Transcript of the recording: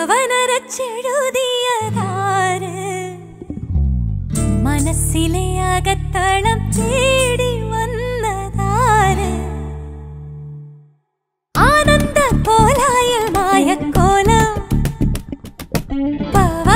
അവനരച്ചെഴുതിയതാര് മനസ്സിലെ അകത്തളം തേടി വന്നതാര്? ആനന്ദ കോലായ മായക്കോലം പവ